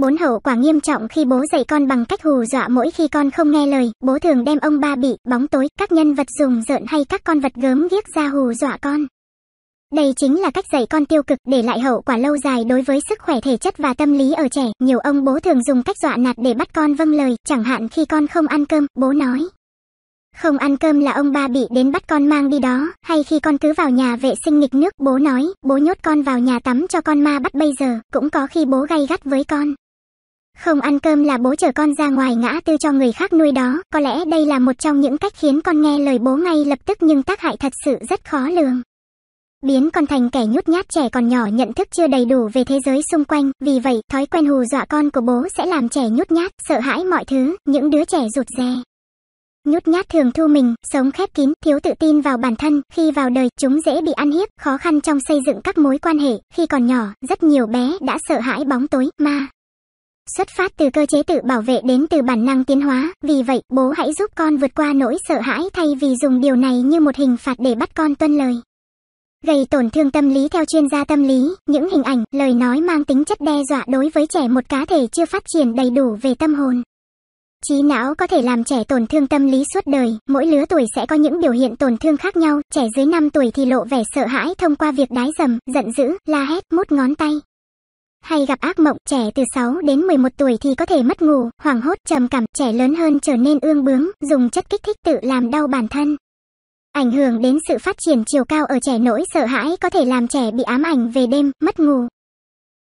Bốn hậu quả nghiêm trọng khi bố dạy con bằng cách hù dọa mỗi khi con không nghe lời, bố thường đem ông ba bị, bóng tối, các nhân vật dùng rợn hay các con vật gớm ghiếc ra hù dọa con. Đây chính là cách dạy con tiêu cực để lại hậu quả lâu dài đối với sức khỏe thể chất và tâm lý ở trẻ. Nhiều ông bố thường dùng cách dọa nạt để bắt con vâng lời, chẳng hạn khi con không ăn cơm, bố nói. Không ăn cơm là ông ba bị đến bắt con mang đi đó, hay khi con cứ vào nhà vệ sinh nghịch nước, bố nói, bố nhốt con vào nhà tắm cho con ma bắt bây giờ, cũng có khi bố gay gắt với con. Không ăn cơm là bố chở con ra ngoài ngã tư cho người khác nuôi đó, có lẽ đây là một trong những cách khiến con nghe lời bố ngay lập tức nhưng tác hại thật sự rất khó lường. Biến con thành kẻ nhút nhát trẻ còn nhỏ nhận thức chưa đầy đủ về thế giới xung quanh, vì vậy, thói quen hù dọa con của bố sẽ làm trẻ nhút nhát, sợ hãi mọi thứ, những đứa trẻ rụt rè. Nhút nhát thường thu mình, sống khép kín, thiếu tự tin vào bản thân, khi vào đời, chúng dễ bị ăn hiếp, khó khăn trong xây dựng các mối quan hệ, khi còn nhỏ, rất nhiều bé đã sợ hãi bóng tối, ma. Xuất phát từ cơ chế tự bảo vệ đến từ bản năng tiến hóa, vì vậy, bố hãy giúp con vượt qua nỗi sợ hãi thay vì dùng điều này như một hình phạt để bắt con tuân lời. Gây tổn thương tâm lý theo chuyên gia tâm lý, những hình ảnh, lời nói mang tính chất đe dọa đối với trẻ một cá thể chưa phát triển đầy đủ về tâm hồn. Trí não có thể làm trẻ tổn thương tâm lý suốt đời, mỗi lứa tuổi sẽ có những biểu hiện tổn thương khác nhau, trẻ dưới 5 tuổi thì lộ vẻ sợ hãi thông qua việc đái dầm, giận dữ, la hét, mút ngón tay. Hay gặp ác mộng, trẻ từ 6 đến 11 tuổi thì có thể mất ngủ, hoảng hốt, trầm cảm, trẻ lớn hơn trở nên ương bướng, dùng chất kích thích tự làm đau bản thân. Ảnh hưởng đến sự phát triển chiều cao ở trẻ nỗi sợ hãi có thể làm trẻ bị ám ảnh về đêm, mất ngủ.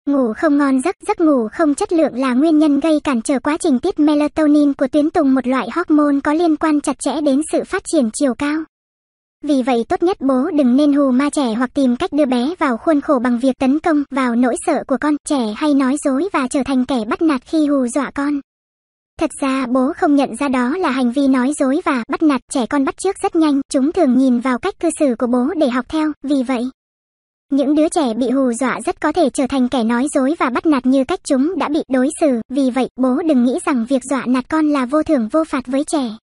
Ngủ không ngon giấc, giấc ngủ không chất lượng là nguyên nhân gây cản trở quá trình tiết melatonin của tuyến tùng một loại hormone có liên quan chặt chẽ đến sự phát triển chiều cao. Vì vậy tốt nhất bố đừng nên hù ma trẻ hoặc tìm cách đưa bé vào khuôn khổ bằng việc tấn công vào nỗi sợ của con, trẻ hay nói dối và trở thành kẻ bắt nạt khi hù dọa con. Thật ra bố không nhận ra đó là hành vi nói dối và bắt nạt trẻ con bắt chước rất nhanh, chúng thường nhìn vào cách cư xử của bố để học theo, vì vậy. Những đứa trẻ bị hù dọa rất có thể trở thành kẻ nói dối và bắt nạt như cách chúng đã bị đối xử, vì vậy bố đừng nghĩ rằng việc dọa nạt con là vô thưởng vô phạt với trẻ.